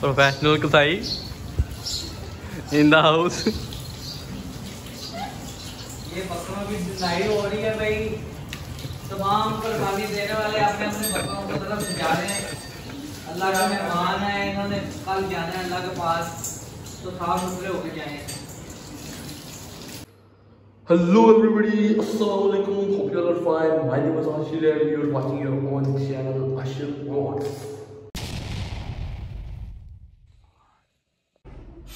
Professional कसाई in the house ये बकरों की सिंचाई हो रही है भाई तमाम कुर्बानी देने वाले अपने अपने बकरों को तरफ़ जा रहे हैं अल्लाह का मेहमान है इन्होंने कल जाना है अल्लाह के पास तो साफ़ सुथरे होकर जाए Hello everybody, Assalamualaikum. Hope you all are fine. My name is Ashir and you're watching your own channel Ashir Vlogs.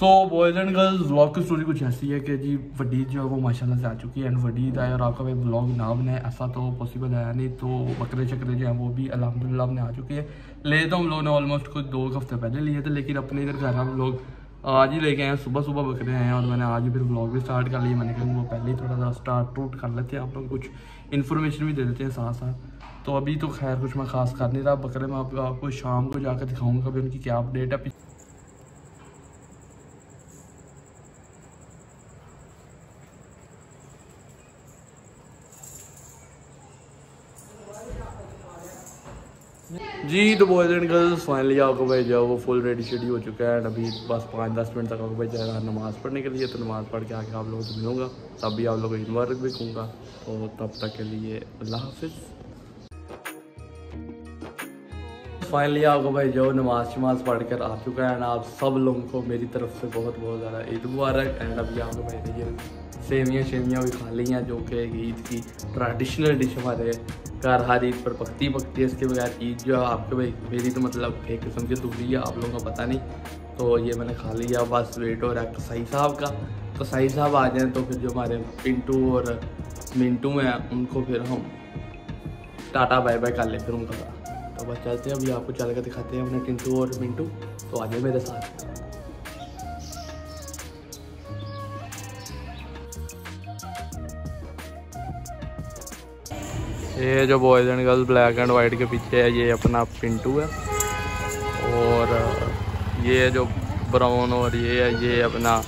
So boys and girls vlog की स्टोरी कुछ ऐसी है कि जी वडी जो है वो माशाल्लाह से आ चुकी है एंड वडीद आए और आपका भाई व्लॉग ना बनाए, ऐसा तो पॉसिबल है नहीं तो बकरे चकरे जो हैं वो भी अलहमदिल्ला अपने आ चुके हैं। ले तो हम लोगों ने ऑलमोस्ट कुछ दो हफ़्ते पहले लिए थे, लेकिन अपने इधर घर हम लोग आज ही लेके आए सुबह सुबह बकरे आए हैं और मैंने आज फिर ब्लॉग भी स्टार्ट कर लिया मैंने कहा वो पहले ही थोड़ा सा स्टार्ट टूट कर लेते हैं, आप लोग कुछ इन्फॉर्मेशन भी दे देते हैं साथ साथ तो अभी तो खैर कुछ मैं खास कर नहीं रहा, बकरे मैं आपको शाम को जाकर दिखाऊँगा अभी उनकी क्या अपडेट है जी तो बॉयज़ एंड गर्ल्स फाइनली आपको भाई जो वो फुल रेडी शेडी हो चुका है। एंड अभी बस पाँच दस मिनट तक आपको भाई जाएगा नमाज़ पढ़ने के लिए। तो नमाज़ पढ़ के आके आप लोगों से मिलूँगा। तब भी आप लोगों को इन्वर्क भी कहूँगा तो तब तक के लिए अल्लाह हाफिज़। फाइनली आपको भाई जो नमाज़ शमाज पढ़ कर आ चुका है एंड आप सब लोगों को मेरी तरफ़ से बहुत बहुत ज़्यादा ईद मुबारक एंड अभी आपको भाई ये सेवियाँ शेवियाँ भी खा ली हैं जो कि ईद की ट्रेडिशनल डिश हमारे घर हर ईद पर पकती पकती है। इसके बगैर ईद जो है आपके भाई, मेरी तो मतलब एक किस्म की दूरी है, आप लोगों को पता नहीं। तो ये मैंने खा लिया, बस वेट हो रहा है कसाई साहब का। कसाई साहब आ जाएँ तो फिर जो हमारे पिंटू और मिंटू हैं, उनको फिर हम टाटा बाय बाय कर ले, फिर उनका तो बस चलते हैं। अभी आपको चल कर दिखाते हैं अपने टिंटू और मिंटू। तो आ जाए मेरे साथ। ये जो boys and girls black and white के पीछे है, ये अपना पिंटू है। और ये जो ब्राउन और ये है, ये अपना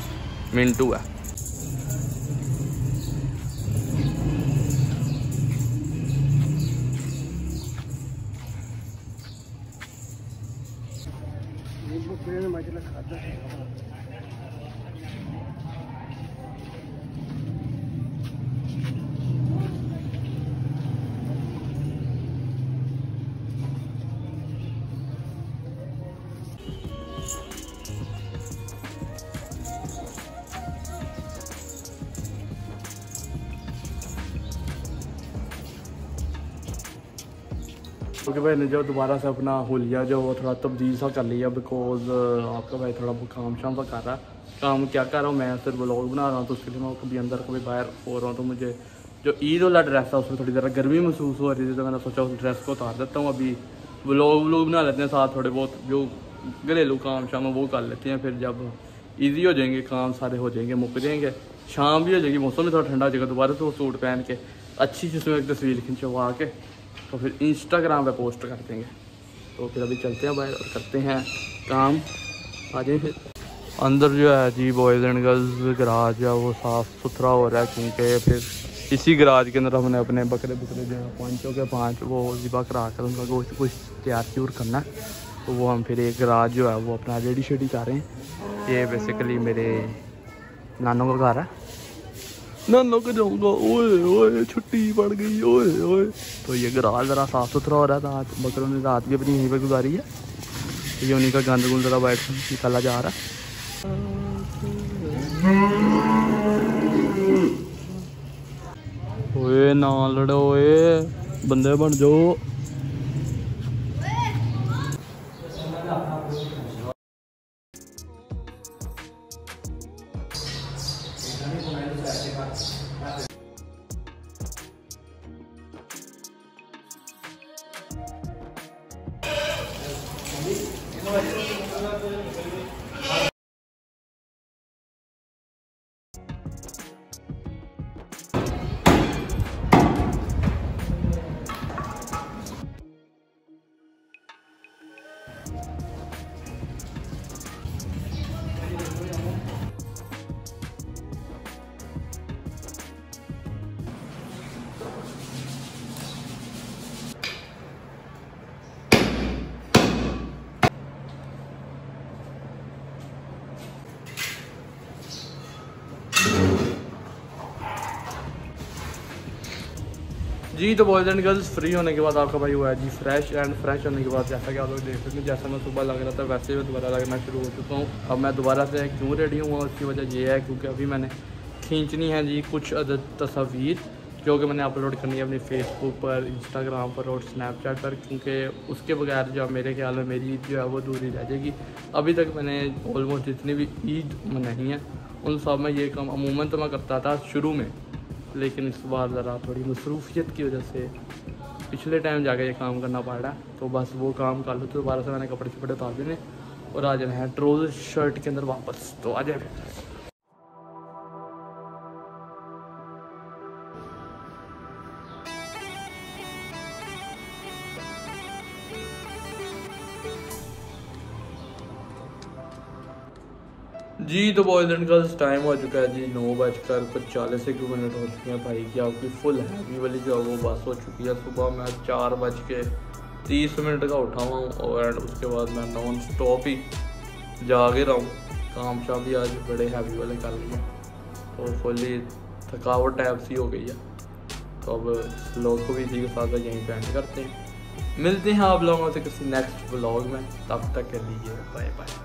मिंटू है। Thank you. क्योंकि भाई ने जो दोबारा से अपना होलिया जो थोड़ा तब्दील सा कर लिया बिकॉज़ आपका भाई थोड़ा काम शाम सा कर रहा है। काम क्या कर रहा हूँ? मैं सिर्फ़ ब्लॉग बना रहा हूँ तो उसके लिए मैं कभी अंदर कभी बाहर हो रहा हूँ तो मुझे जो ईद वाला ड्रेस है उसमें थोड़ी ज़रा गर्मी महसूस हो रही थी तो मैंने सोचा उस ड्रेस को उतार देता हूँ। अभी ब्लॉग व्लॉग बना लेते हैं, साथ थोड़े बहुत जो घरेलू काम शाम वो कर लेते हैं, फिर जब ईजी हो जाएँगे, काम सारे हो जाएँगे, मुक जाएँगे। शाम भी हो जाएगी, मौसम भी थोड़ा ठंडा हो जाएगा, दोबारा से वो सूट पहन के अच्छी जिसमें एक तस्वीर खिंचवा के तो फिर इंस्टाग्राम पे पोस्ट कर देंगे। तो फिर अभी चलते हैं बाहर और करते हैं काम। आ जाए फिर। अंदर जो है जी बॉयज़ एंड गर्ल्स गराज है, वो साफ़ सुथरा हो रहा है क्योंकि फिर इसी गराज के अंदर हमने अपने बकरे बकरे जो है, पाँचों के पाँच, वो ज़िबा करा कर उनका गोश्त कुछ तैयार त्यूर करना है। तो वो हम फिर एक गराज जो है, वो अपना रेडी शेडी कर रहे हैं। ये बेसिकली मेरे नानों का घर है। नानों को जाऊँगा ओए ओए छुट्टी पड़ गई ओए ओए तो ये ज़रा साफ़ सुथरा हो रहा था आज बकरों ने रात भी अपनी यहीं पर गुजारी है ये उन्हीं का गंद गुंद ज़रा बैठ निकाला जा रहा ओए ना लड़ो ओए बंदे बन जाओ। 감사합니다. जी तो बॉयज़ एंड गर्ल्स फ्री होने के बाद आपका भाई हुआ है जी फ्रेश एंड फ्रेश होने के बाद जैसा कि आप लोग देख सकते हैं, जैसा मैं सुबह लग रहा था, वैसे मैं दोबारा लगना शुरू हो चुका हूँ। अब मैं दोबारा से क्यों रेडी हुआ उसकी वजह ये है क्योंकि अभी मैंने खींचनी है जी कुछ अदद तस्वीर, जो कि मैंने अपलोड करनी है अपने फेसबुक पर इंस्टाग्राम पर और स्नैपचैट पर, क्योंकि उसके बगैर जो मेरे ख्याल में मेरी ईद जो है वो दूरी रह जाएगी। अभी तक मैंने ऑलमोस्ट जितनी भी ईद मनाई है, उन सब में ये काम अमूमन तो मैं करता था शुरू में। लेकिन इस बार ज़रा थोड़ी मसरूफियत की वजह से पिछले टाइम जाके ये काम करना पड़ रहा है। तो बस वो काम कर लो तो दोबारा से मैंने कपड़े शपड़े उतार देने और आ जाना है ट्रोज़र शर्ट के अंदर वापस। तो आ जाए जी तो बॉयज़ एंड गर्ल्स टाइम हो चुका है जी, नौ बजकर कुछ चालीस एक मिनट हो चुके हैं भाई, की आपकी फुल हैवी वाली जो है वो बस हो चुकी है। सुबह मैं चार बज के तीस मिनट का उठा हुआ हूँ और एंड उसके बाद मैं नॉन स्टॉप ही जागे रहा हूँ। काम शाम भी आज बड़े हैवी वाले कर लिए तो फुली थकावट टाइप सी हो गई है। तो अब लोग को भी इसी के साथ यहीं पे करते हैं। मिलते हैं आप लोगों से किसी नेक्स्ट ब्लॉग में। तब तक के लिए बाय बाय